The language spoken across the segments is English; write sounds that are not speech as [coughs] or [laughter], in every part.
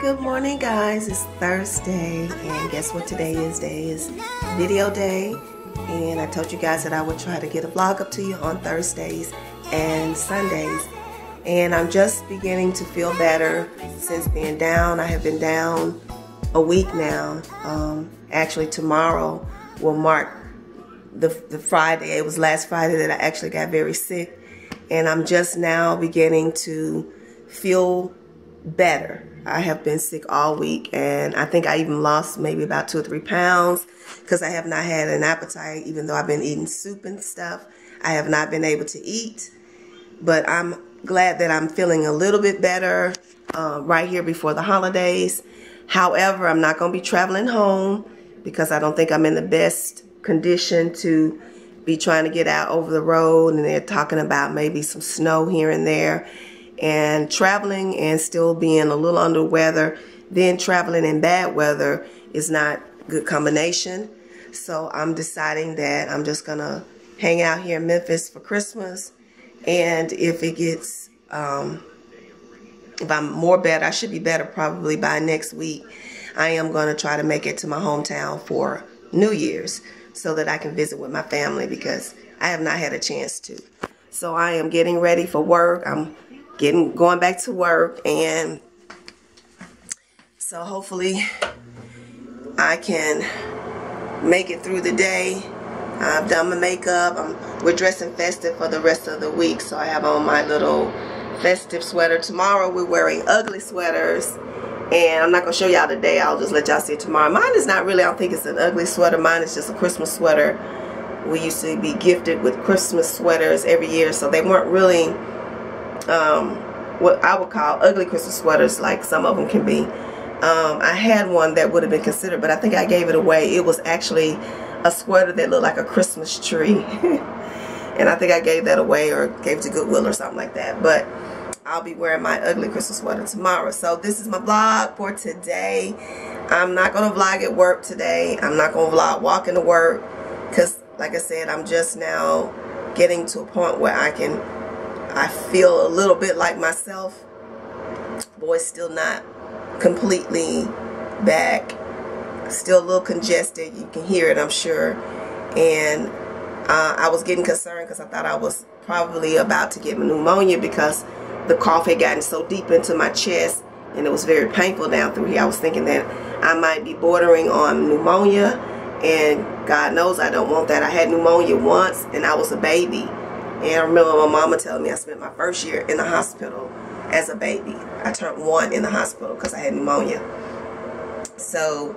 Good morning guys, it's Thursday and guess what today is? day is video day and I told you guys that I would try to get a vlog up to you on Thursdays and Sundays and I'm just beginning to feel better since being down. I have been down a week now. Um, actually tomorrow will mark the, the Friday. It was last Friday that I actually got very sick and I'm just now beginning to feel better. I have been sick all week and I think I even lost maybe about two or three pounds because I have not had an appetite even though I've been eating soup and stuff. I have not been able to eat, but I'm glad that I'm feeling a little bit better uh, right here before the holidays. However, I'm not going to be traveling home because I don't think I'm in the best condition to be trying to get out over the road and they're talking about maybe some snow here and there and traveling and still being a little under weather, then traveling in bad weather is not a good combination. So I'm deciding that I'm just gonna hang out here in Memphis for Christmas. And if it gets, um, if I'm more better, I should be better probably by next week. I am gonna try to make it to my hometown for New Year's so that I can visit with my family because I have not had a chance to. So I am getting ready for work. I'm getting going back to work and so hopefully I can make it through the day. I've done my makeup. I'm, we're dressing festive for the rest of the week. So I have on my little festive sweater. Tomorrow we're wearing ugly sweaters. And I'm not going to show y'all today. I'll just let y'all see it tomorrow. Mine is not really, I don't think it's an ugly sweater. Mine is just a Christmas sweater. We used to be gifted with Christmas sweaters every year. So they weren't really um, what I would call ugly Christmas sweaters, like some of them can be. Um, I had one that would have been considered, but I think I gave it away. It was actually a sweater that looked like a Christmas tree. [laughs] and I think I gave that away or gave it to Goodwill or something like that. But I'll be wearing my ugly Christmas sweater tomorrow. So this is my vlog for today. I'm not going to vlog at work today. I'm not going to vlog walking to work because, like I said, I'm just now getting to a point where I can I feel a little bit like myself. Boy, still not completely back. Still a little congested. You can hear it, I'm sure. And uh, I was getting concerned because I thought I was probably about to get pneumonia because the cough had gotten so deep into my chest and it was very painful down through here. I was thinking that I might be bordering on pneumonia and God knows I don't want that. I had pneumonia once and I was a baby and I remember my mama telling me I spent my first year in the hospital as a baby. I turned one in the hospital because I had pneumonia. So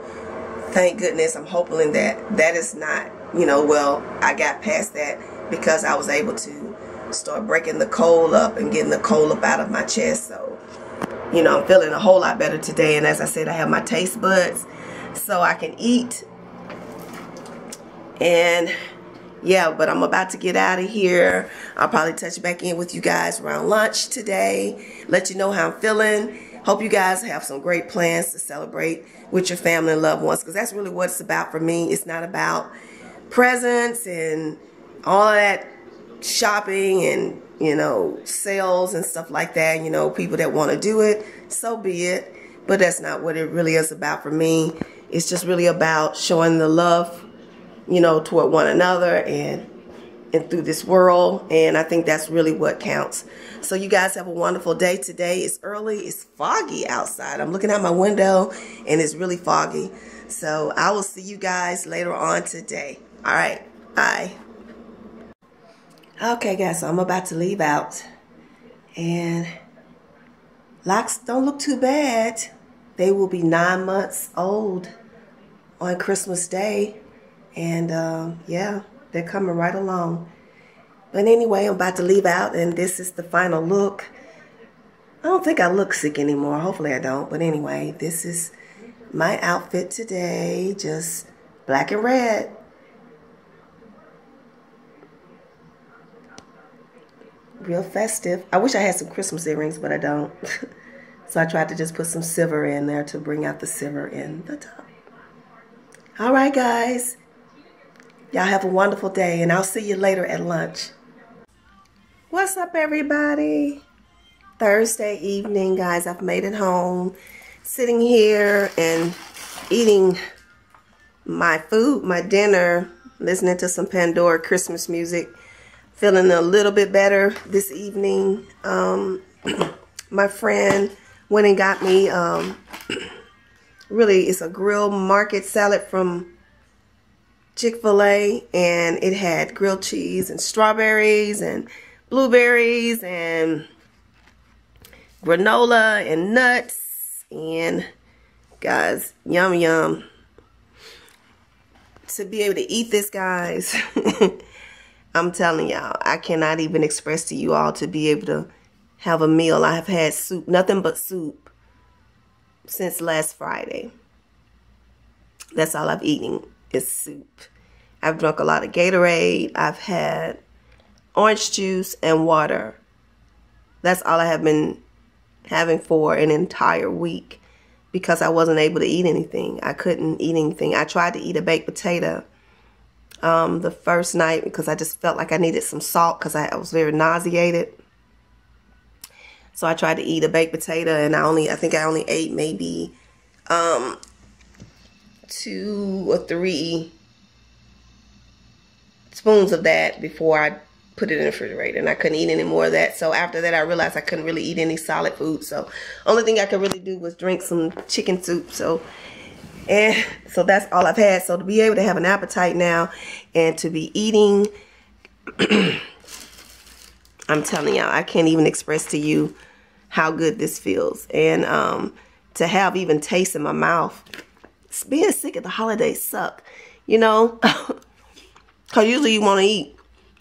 thank goodness I'm hoping that that is not, you know, well, I got past that because I was able to start breaking the cold up and getting the cold up out of my chest. So, you know, I'm feeling a whole lot better today. And as I said, I have my taste buds so I can eat. And yeah, but I'm about to get out of here. I'll probably touch back in with you guys around lunch today. Let you know how I'm feeling. Hope you guys have some great plans to celebrate with your family and loved ones because that's really what it's about for me. It's not about presents and all that shopping and, you know, sales and stuff like that. You know, people that want to do it, so be it. But that's not what it really is about for me. It's just really about showing the love you know, toward one another and and through this world. And I think that's really what counts. So you guys have a wonderful day today. It's early. It's foggy outside. I'm looking out my window and it's really foggy. So I will see you guys later on today. All right. Bye. Okay, guys. So I'm about to leave out. And locks don't look too bad. They will be nine months old on Christmas Day. And uh, yeah, they're coming right along. But anyway, I'm about to leave out, and this is the final look. I don't think I look sick anymore. Hopefully I don't. But anyway, this is my outfit today. Just black and red. Real festive. I wish I had some Christmas earrings, but I don't. [laughs] so I tried to just put some silver in there to bring out the silver in the top. All right, guys. Y'all have a wonderful day, and I'll see you later at lunch. What's up, everybody? Thursday evening, guys. I've made it home. sitting here and eating my food, my dinner, listening to some Pandora Christmas music, feeling a little bit better this evening. Um, [clears throat] my friend went and got me, um, [clears throat] really, it's a grilled market salad from Chick-fil-A, and it had grilled cheese and strawberries and blueberries and granola and nuts and guys yum yum. To be able to eat this guys [laughs] i'm telling y'all i cannot even express to you all to be able to have a meal. I have had soup nothing but soup since last friday. That's all i've eaten is soup i've drunk a lot of gatorade i've had orange juice and water that's all i have been having for an entire week because I wasn't able to eat anything. I couldn't eat anything. I tried to eat a baked potato um, the first night because I just felt like I needed some salt because I, I, was very nauseated. So I tried to eat a baked potato and I only, I think I only ate maybe um, two or three spoons of that before I put it in the refrigerator and I couldn't eat any more of that. So after that, I realized I couldn't really eat any solid food. So only thing I could really do was drink some chicken soup. So, and [laughs] so that's all I've had. So to be able to have an appetite now and to be eating, [clears throat] I'm telling y'all, I can't even express to you how good this feels. And um, to have even taste in my mouth, being sick at the holidays suck, you know? [laughs] Because usually you want to eat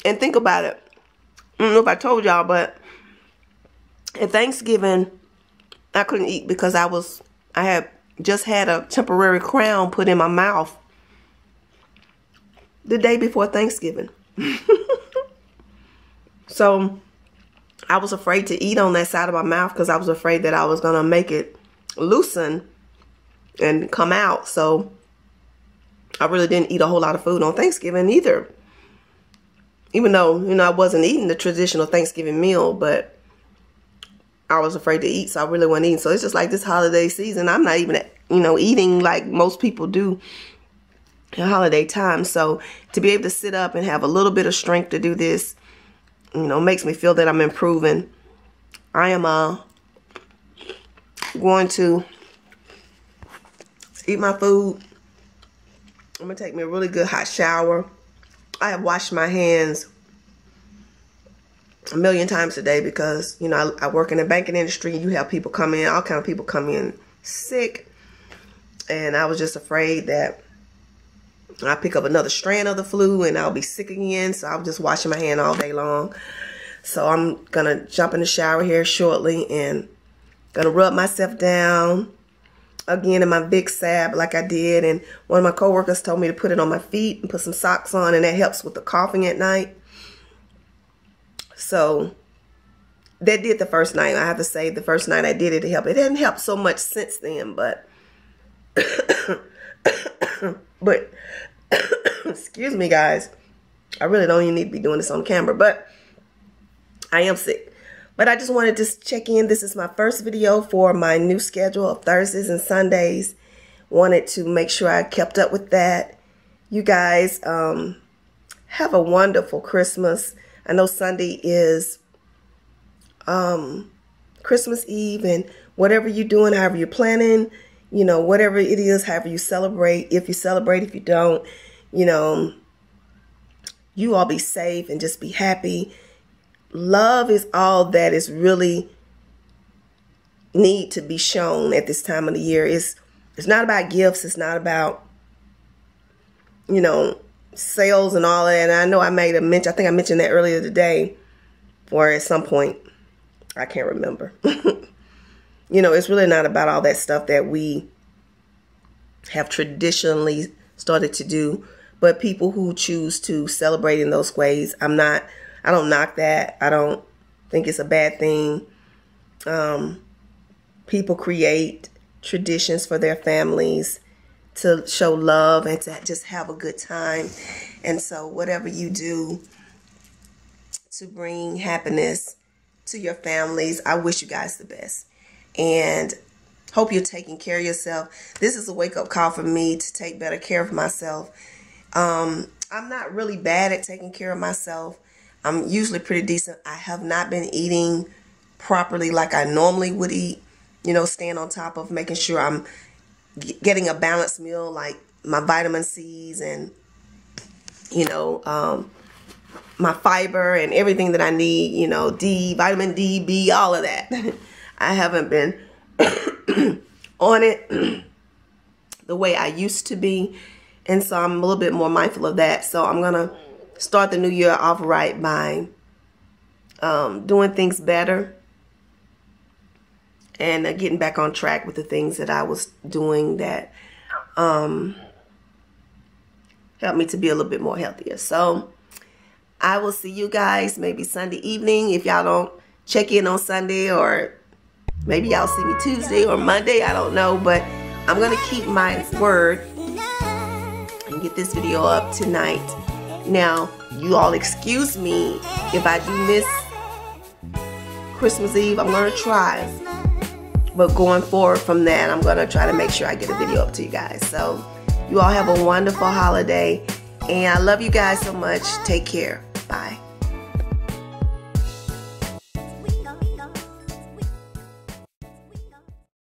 and think about it. I don't know if I told y'all, but at Thanksgiving, I couldn't eat because I was, I had just had a temporary crown put in my mouth the day before Thanksgiving. [laughs] so I was afraid to eat on that side of my mouth because I was afraid that I was going to make it loosen and come out. So I really didn't eat a whole lot of food on Thanksgiving either even though, you know, I wasn't eating the traditional Thanksgiving meal, but I was afraid to eat, so I really wasn't eating. So it's just like this holiday season, I'm not even, you know, eating like most people do at holiday time. So to be able to sit up and have a little bit of strength to do this, you know, makes me feel that I'm improving. I am uh, going to eat my food. I'm to take me a really good hot shower. I have washed my hands a million times a day because, you know, I, I work in the banking industry. You have people come in, all kind of people come in sick. And I was just afraid that I pick up another strand of the flu and I'll be sick again. So I was just washing my hand all day long. So I'm to jump in the shower here shortly and to rub myself down again in my Vicks Salve like I did. And one of my coworkers told me to put it on my feet and put some socks on. And that helps with the coughing at night. So that did the first night. I have to say the first night I did it to help. It hadn't helped so much since then, but [coughs] but [coughs] excuse me guys. I really don't even need to be doing this on camera, but I am sick. But I just wanted to check in. This is my first video for my new schedule of Thursdays and Sundays. Wanted to make sure I kept up with that. You guys um, have a wonderful Christmas. I know Sunday is um, Christmas Eve and whatever you're doing, however you're planning, you know, whatever it is, however you celebrate, if you celebrate, if you don't, you know, you all be safe and just be happy love is all that is really need to be shown at this time of the year. It's it's not about gifts. It's not about you know sales and all that. And I know I made a mention. I think I mentioned that earlier today, or at some point. I can't remember. [laughs] you know, it's really not about all that stuff that we have traditionally started to do. But people who choose to celebrate in those ways, I'm not I don't knock that. I don't think it's a bad thing. Um, people create traditions for their families to show love and to just have a good time. And so, whatever you do to bring happiness to your families, I wish you guys the best. And Hope you're taking care of yourself. This is a wake up call for me to take better care of myself. Um, I'm not really bad at taking care of myself. I'm usually pretty decent. I have not been eating properly like I normally would eat. You know, staying on top of making sure I'm getting a balanced meal like my vitamin C's and, you know, um, my fiber and everything that I need, you know, D, vitamin D, B, all of that. [laughs] I haven't been [clears throat] on it [clears throat] the way I used to be. And so I'm a little bit more mindful of that. So I'm going to start the new year off right by um, doing things better and uh, getting back on track with the things that I was doing that um, helped me to be a little bit more healthier. So I will see you guys maybe Sunday evening. If y'all don't check in on Sunday or maybe y'all see me Tuesday or Monday. I don't know. But I'm going to keep my word and get this video up tonight. Now, you all excuse me if I do miss Christmas Eve. I'm going to try. But going forward from that, I'm going to try to make sure I get a video up to you guys. So, you all have a wonderful holiday. And I love you guys so much. Take care. Bye.